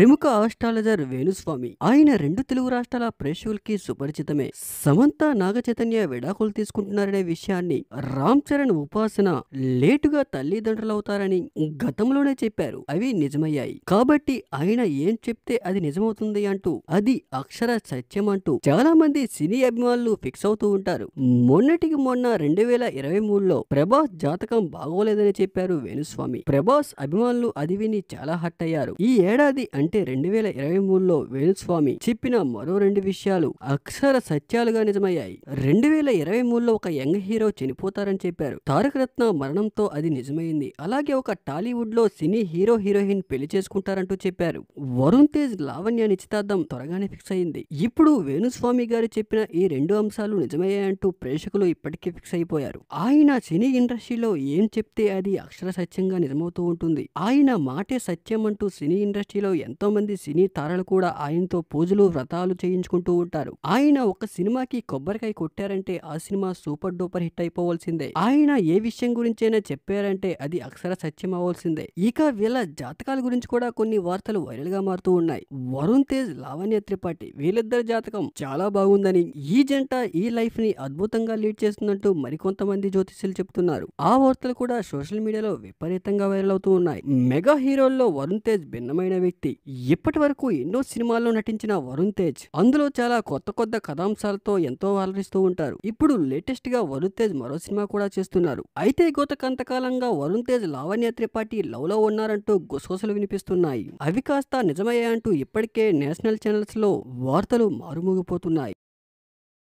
ప్రముఖ ఆస్ట్రాలజర్ వేణుస్వామి. ఆయన రెండు తెలుగు రాష్ట్రాల ప్రేక్షకులకి సుపరిచితమే. సమంత నాగ చైతన్య విడాకులు తీసుకుంటున్నారనే విషయాన్ని రామ్ చరణ్ ఉపాసన లేటుగా తల్లిదండ్రులవుతారని గతంలోనే చెప్పారు. అవి నిజమయ్యాయి. కాబట్టి ఆయన ఏం చెప్తే అది నిజమవుతుంది అంటూ అది అక్షర సత్యం అంటూ చాలా మంది సినీ అభిమానులు ఫిక్స్ అవుతూ ఉంటారు. మొన్నటికి మొన్న రెండు వేల ఇరవై మూడులో ప్రభాస్ జాతకం బాగోలేదని చెప్పారు వేణుస్వామి. ప్రభాస్ అభిమానులు అది విని చాలా హట్ అయ్యారు. ఈ ఏడాది అంటే అంటే రెండు వేల ఇరవై మూడులో వేణుస్వామి చెప్పిన మరో రెండు విషయాలు అక్షర సత్యాలుగా నిజమయ్యాయి. రెండు వేల ఇరవై మూడులో ఒక యంగ్ హీరో చనిపోతారని చెప్పారు. తారక రత్న మరణంతో అది నిజమైంది. అలాగే ఒక టాలీవుడ్లో సినీ హీరో హీరోయిన్ పెళ్ళి చేసుకుంటారంటూ చెప్పారు. వరుణ్ తేజ్ లావణ్య నిశ్చితార్థం త్వరగానే ఫిక్స్ అయింది. ఇప్పుడు వేణుస్వామి గారు చెప్పిన ఈ రెండు అంశాలు నిజమయ్యాయంటూ ప్రేక్షకులు ఇప్పటికే ఫిక్స్ అయిపోయారు. ఆయన సినీ ఇండస్ట్రీలో ఏం చెప్తే అది అక్షర సత్యంగా నిజమవుతూ ఉంటుంది. ఆయన మాటే సత్యం అంటూ సినీ ఇండస్ట్రీలో ఎంత మంది సినీ తారలు కూడా ఆయనతో పూజలు వ్రతాలు చేయించుకుంటూ ఉంటారు. ఆయన ఒక సినిమాకి కొబ్బరికాయ కొట్టారంటే ఆ సినిమా సూపర్ డూపర్ హిట్ అయిపోవాల్సిందే. ఆయన ఏ విషయం గురించైనా చెప్పారంటే అది అక్షర సత్యం అవ్వాల్సిందే. ఇక వీళ్ళ జాతకాల గురించి కూడా కొన్ని వార్తలు వైరల్గా మారుతూ ఉన్నాయి. వరుణ్ తేజ్ లావణ్య త్రిపాఠి వీళ్ళిద్దరి జాతకం చాలా బాగుందని ఈ జంట ఈ లైఫ్ని అద్భుతంగా లీడ్ చేస్తుందంటూ మరికొంతమంది జ్యోతిష్యులు చెప్తున్నారు ఆ వార్తలు కూడా సోషల్ మీడియాలో విపరీతంగా వైరల్ అవుతూ ఉన్నాయి. మెగా హీరోల్లో వరుణ్ తేజ్ భిన్నమైన వ్యక్తి. ఇప్పటి వరకు ఎన్నో సినిమాల్లో నటించిన వరుణ్ తేజ్. అందులో చాలా కొత్త కొత్త కథాంశాలతో ఎంతో ఆలరిస్తూ ఉంటారు. ఇప్పుడు లేటెస్ట్గా వరుణ్ తేజ్ మరో సినిమా కూడా చేస్తున్నారు. అయితే గత కొంతకాలంగా వరుణ్ తేజ్ లావణ్య త్రిపాఠి లవ్లో ఉన్నారంటూ గుసగుసలు వినిపిస్తున్నాయి. అవి కాస్త నిజమయ్యాయంటూ ఇప్పటికే నేషనల్ ఛానల్స్లో వార్తలు మారుమోగిపోతున్నాయి.